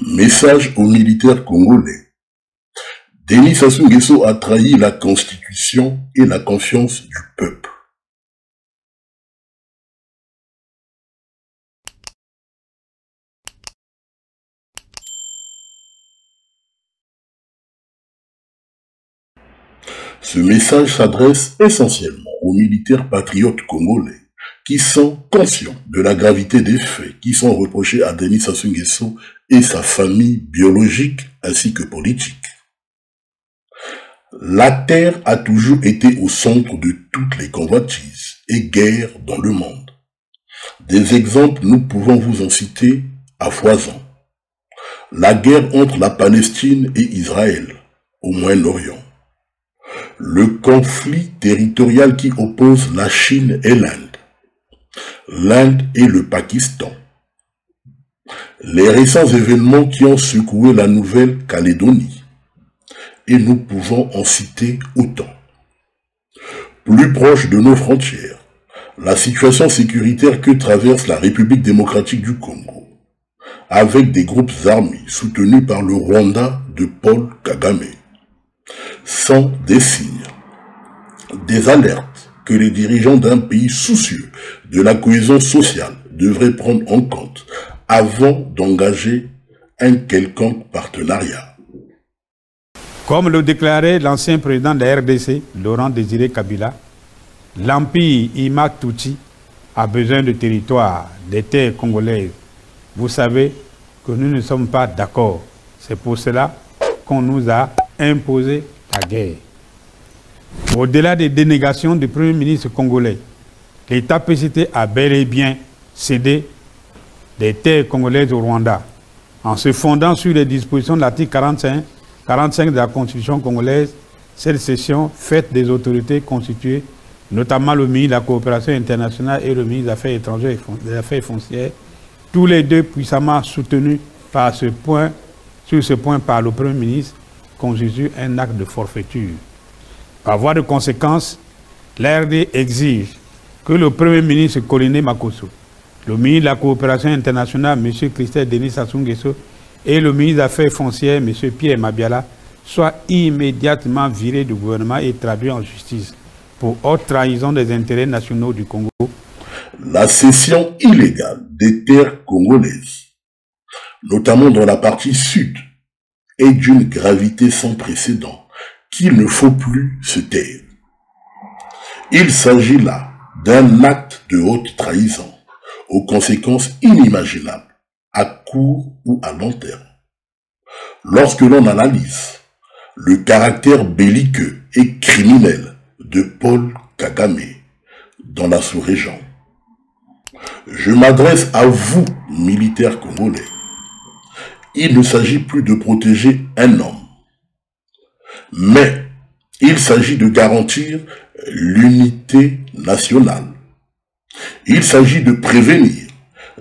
Message aux militaires congolais. Denis Sassou Nguesso a trahi la constitution et la confiance du peuple. Ce message s'adresse essentiellement aux militaires patriotes congolais qui sont conscients de la gravité des faits qui sont reprochés à Denis Sassou Nguesso et sa famille biologique ainsi que politique. La terre a toujours été au centre de toutes les convoitises et guerres dans le monde. Des exemples, nous pouvons vous en citer à foison. La guerre entre la Palestine et Israël au Moyen-Orient le conflit territorial qui oppose la Chine et l'Inde, l'Inde et le Pakistan, les récents événements qui ont secoué la Nouvelle-Calédonie, et nous pouvons en citer autant. Plus proche de nos frontières, la situation sécuritaire que traverse la République démocratique du Congo, avec des groupes armés soutenus par le Rwanda de Paul Kagame sont des signes, des alertes que les dirigeants d'un pays soucieux de la cohésion sociale devraient prendre en compte avant d'engager un quelconque partenariat. Comme le déclarait l'ancien président de la RDC, Laurent Désiré Kabila, l'empire Imak a besoin de territoires, des terres congolaises. Vous savez que nous ne sommes pas d'accord. C'est pour cela qu'on nous a imposé la guerre. Au-delà des dénégations du Premier ministre congolais, l'État PCT a bel et bien cédé des terres congolaises au Rwanda en se fondant sur les dispositions de l'article 45, 45 de la Constitution congolaise. Cette cession faite des autorités constituées, notamment le ministre de la Coopération internationale et le ministre des Affaires étrangères et des Affaires foncières, tous les deux puissamment soutenus par ce point, sur ce point par le Premier ministre, constitue un acte de forfaiture. Par voie de conséquence, l'RD exige que le Premier ministre Koliné Makoso, le ministre de la Coopération internationale, M. Christophe Denis Sassou Nguesso, et le ministre des Affaires foncières, M. Pierre Mabiala, soient immédiatement virés du gouvernement et traduits en justice pour haute trahison des intérêts nationaux du Congo. La cession illégale des terres congolaises, notamment dans la partie sud, est d'une gravité sans précédent qu'il ne faut plus se taire. Il s'agit là d'un acte de haute trahison aux conséquences inimaginables à court ou à long terme. Lorsque l'on analyse le caractère belliqueux et criminel de Paul Kagame dans la sous-région, je m'adresse à vous, militaires congolais, il ne s'agit plus de protéger un homme, mais il s'agit de garantir l'unité nationale. Il s'agit de prévenir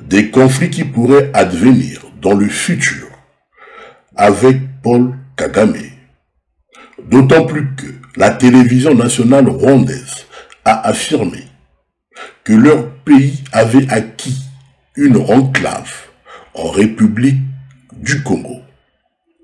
des conflits qui pourraient advenir dans le futur avec Paul Kagame. D'autant plus que la télévision nationale rwandaise a affirmé que leur pays avait acquis une enclave en République du Congo.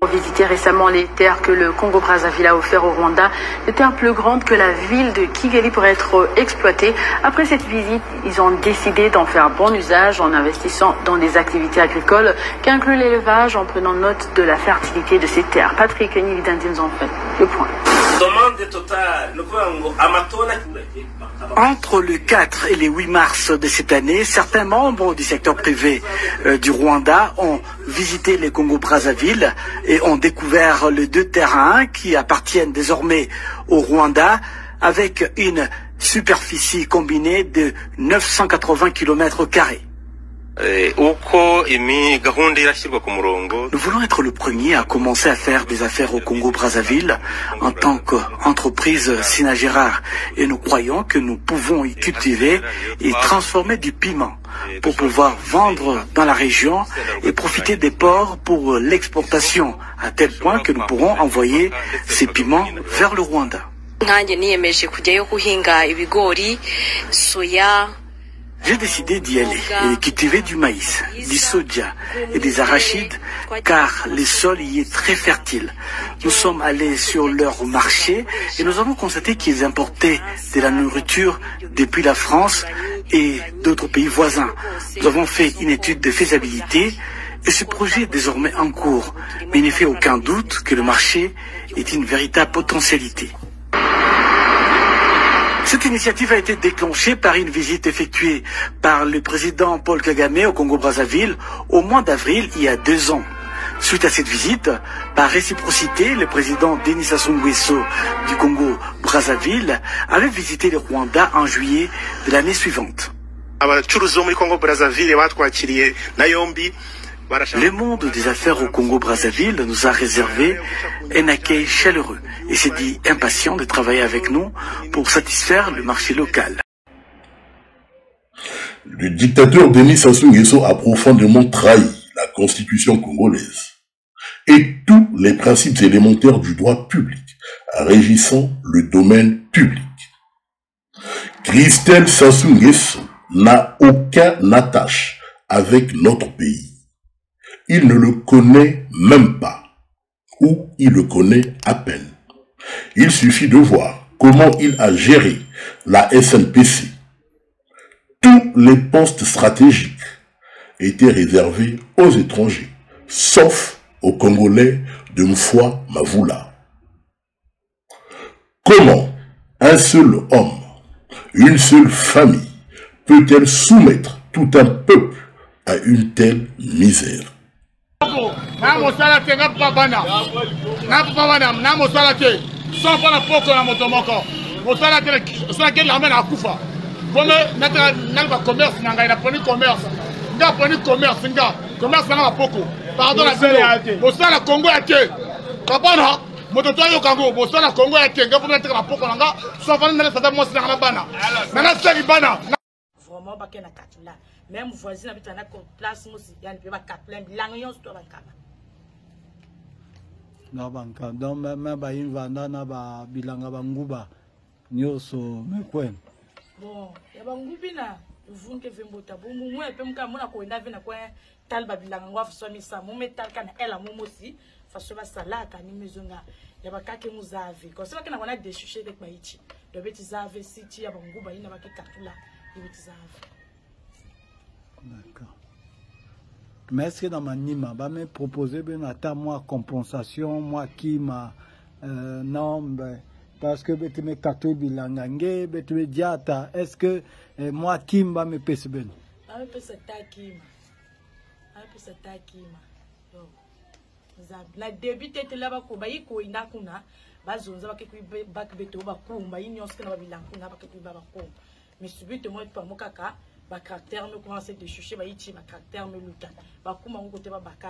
Visité récemment les terres que le Congo-Brazzaville a offertes au Rwanda, des terres plus grandes que la ville de Kigali pour être exploitées. Après cette visite, ils ont décidé d'en faire bon usage en investissant dans des activités agricoles qui incluent l'élevage en prenant note de la fertilité de ces terres. Patrick Nividandins en fait le point. Entre le 4 et le 8 mars de cette année, certains membres du secteur privé euh, du Rwanda ont visité le Congo-Brazzaville et ont découvert les deux terrains qui appartiennent désormais au Rwanda avec une superficie combinée de 980 km carrés. Nous voulons être le premier à commencer à faire des affaires au Congo-Brazzaville en tant qu'entreprise Sinagérard et nous croyons que nous pouvons y cultiver et transformer du piment pour pouvoir vendre dans la région et profiter des ports pour l'exportation à tel point que nous pourrons envoyer ces piments vers le Rwanda. J'ai décidé d'y aller et cultiver du maïs, du soja et des arachides car le sol y est très fertile. Nous sommes allés sur leur marché et nous avons constaté qu'ils importaient de la nourriture depuis la France et d'autres pays voisins. Nous avons fait une étude de faisabilité et ce projet est désormais en cours. Mais il ne fait aucun doute que le marché est une véritable potentialité. Cette initiative a été déclenchée par une visite effectuée par le président Paul Kagame au Congo-Brazzaville au mois d'avril il y a deux ans. Suite à cette visite, par réciprocité, le président Denis Sassou Nguesso du Congo-Brazzaville avait visité le Rwanda en juillet de l'année suivante. Le monde des affaires au Congo-Brazzaville nous a réservé un accueil chaleureux et s'est dit impatient de travailler avec nous pour satisfaire le marché local. Le dictateur Denis Sassou Nguesso a profondément trahi la constitution congolaise et tous les principes élémentaires du droit public régissant le domaine public. Christelle Sassou Nguesso n'a aucun attache avec notre pays il ne le connaît même pas, ou il le connaît à peine. Il suffit de voir comment il a géré la SNPC. Tous les postes stratégiques étaient réservés aux étrangers, sauf aux Congolais de Mfoua Mavoula. Comment un seul homme, une seule famille peut-elle soumettre tout un peuple à une telle misère? Na mosala te nga papa bana. Nga papa bana na mosala te. So mpo na poko na moto moko. Mosala te osalaki lame na akufa pome nataka nali bacommerce na ngai naponi commerce. Nga poni commerce nga. Commerce nanga bapoko pardon na bino mosala kongo ya te papa na moto to ayoka ngo mosala kongo ya te nga pome nataka bapoko na nga so afani nalesata mwasi nanga na bana. Nanga sali bana. Vraiment bakende na katula même voisine abi tana place mosi ya ni pe ba kaplem lango nyonso to ba kaba na banka donc me bayimvanda na babilanga banguba nyonso mekwena bon ya bangubi na vunke vembota bongo mwe pe moka mona koyenda ve na kue tala babilanga ngo afaso misa mo me talaka na ele amo mosi faso basalaka ni mezonga ya bakake mo za ave konse bake na wana deshuche teke baiti dobe ti za ave si ti ya banguba ye na bake katula yebe ti za ave D'accord. Mais est-ce que dans ma nima, va me proposer ben ata moi compensation, moi qui ma euh, non ben parce que bete me kato bilangange, bete me diata, est-ce que eh, moi qui va me pese ben? Va ah, me pese ta qui ma. Ah, va me pese ta qui ma. na début tete la bakoba ye koyina kuna bazonza bakeki bakibete o bakumba ye nyonso kena babilanga kuna bakeki ba bakumba mais subite moi pamo kaka bacaractère bacaractère kote babaka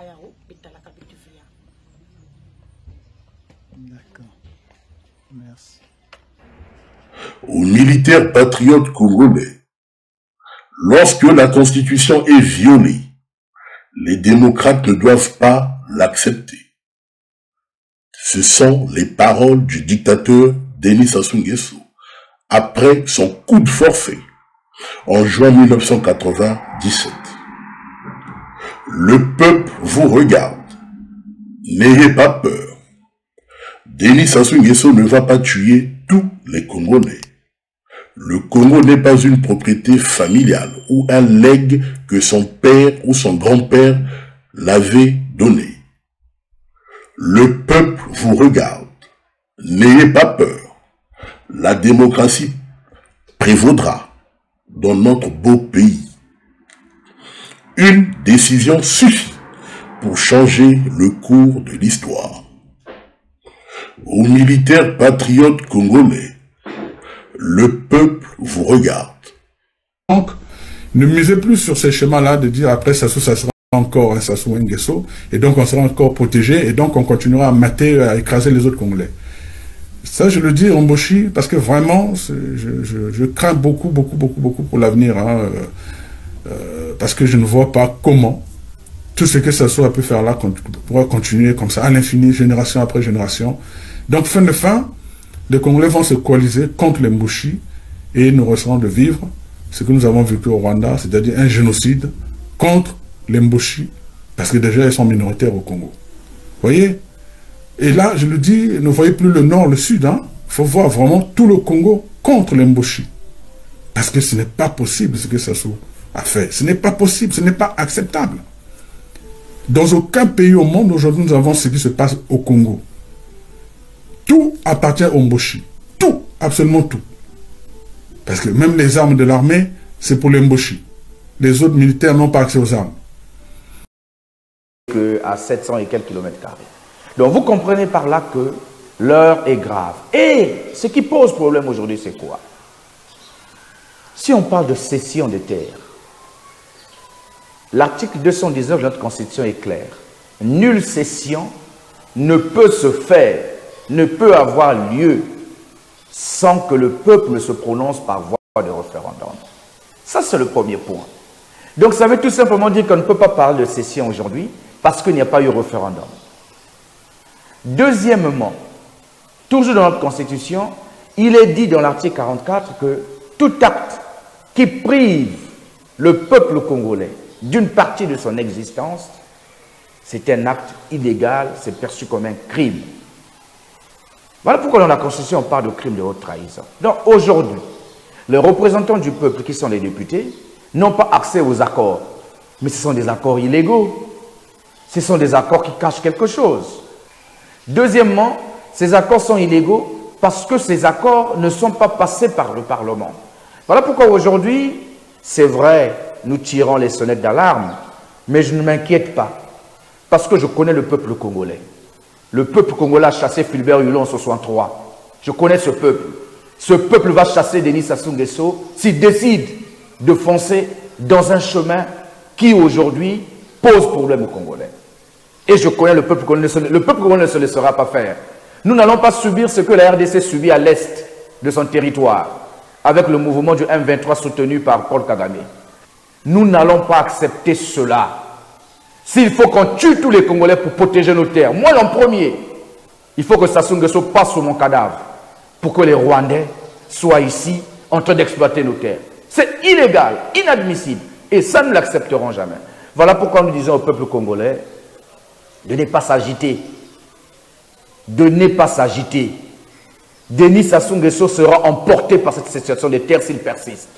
betalaka betuvia D'accord. Merci. Aux militaires patriotes congolais, lorsque la constitution est violée, les démocrates ne doivent pas l'accepter. Ce sont les paroles du dictateur Denis Sassou Nguesso après son coup de forfait en juin 1997. Le peuple vous regarde. N'ayez pas peur. Denis Sassou Nguesso ne va pas tuer tous les Congolais. Le Congo n'est pas une propriété familiale ou un legs que son père ou son grand-père l'avait donné. Le peuple vous regarde. N'ayez pas peur. La démocratie prévaudra dans notre beau pays. Une décision suffit pour changer le cours de l'histoire. Aux militaires patriotes congolais, le peuple vous regarde. Donc, ne misez plus sur ces schémas-là de dire après ça sera encore un Sassou Nguesso, et donc on sera encore protégé, et donc on continuera à mater, à écraser les autres Congolais. Ça, je le dis en Boshi, parce que vraiment, je, crains beaucoup, beaucoup, beaucoup, beaucoup pour l'avenir, hein, euh, euh, parce que je ne vois pas comment tout ce que Sassou a pu faire là pourra continuer comme ça, à l'infini, génération après génération. Donc, fin de fin, les Congolais vont se coaliser contre les Mouchis, et nous resterons de vivre ce que nous avons vécu au Rwanda, c'est-à-dire un génocide contre les Mboshi, parce que déjà ils sont minoritaires au Congo. Vous voyez? Et là, je le dis, ne voyez plus le nord, le sud. Hein? Il faut voir vraiment tout le Congo contre les Mboshi. Parce que ce n'est pas possible ce que Sassou a fait. Ce n'est pas possible, ce n'est pas acceptable. Dans aucun pays au monde, aujourd'hui, nous avons ce qui se passe au Congo. Tout appartient aux Mboshi. Tout, absolument tout. Parce que même les armes de l'armée, c'est pour les Mboshi. Les autres militaires n'ont pas accès aux armes. À 700 et quelques kilomètres carrés. Donc vous comprenez par là que l'heure est grave. Et ce qui pose problème aujourd'hui, c'est quoi? Si on parle de cession des terres, l'article 219 de notre Constitution est clair. Nulle cession ne peut se faire, ne peut avoir lieu sans que le peuple se prononce par voie de référendum. Ça, c'est le premier point. Donc, ça veut tout simplement dire qu'on ne peut pas parler de cession aujourd'hui parce qu'il n'y a pas eu référendum. Deuxièmement, toujours dans notre Constitution, il est dit dans l'article 44 que tout acte qui prive le peuple congolais d'une partie de son existence, c'est un acte illégal, c'est perçu comme un crime. Voilà pourquoi dans la Constitution, on parle de crime de haute trahison. Donc aujourd'hui, les représentants du peuple, qui sont les députés, n'ont pas accès aux accords. Mais ce sont des accords illégaux. Ce sont des accords qui cachent quelque chose. Deuxièmement, ces accords sont illégaux parce que ces accords ne sont pas passés par le Parlement. Voilà pourquoi aujourd'hui, c'est vrai, nous tirons les sonnettes d'alarme, mais je ne m'inquiète pas, parce que je connais le peuple congolais. Le peuple congolais a chassé Fulbert Hulon en 63. Je connais ce peuple. Ce peuple va chasser Denis Sassou Nguesso s'il décide de foncer dans un chemin qui aujourd'hui pose problème aux Congolais. Et je connais le peuple congolais, le peuple congolais ne se laissera pas faire. Nous n'allons pas subir ce que la RDC subit à l'est de son territoire, avec le mouvement du M23 soutenu par Paul Kagame. Nous n'allons pas accepter cela. S'il faut qu'on tue tous les Congolais pour protéger nos terres, moi l'en premier, il faut que Sassou Nguesso passe sur mon cadavre pour que les Rwandais soient ici en train d'exploiter nos terres. C'est illégal, inadmissible. Et ça, nous ne l'accepterons jamais. Voilà pourquoi nous disons au peuple congolais de ne pas s'agiter. De ne pas s'agiter. Denis Sassou Nguesso sera emporté par cette situation des terres s'il persiste.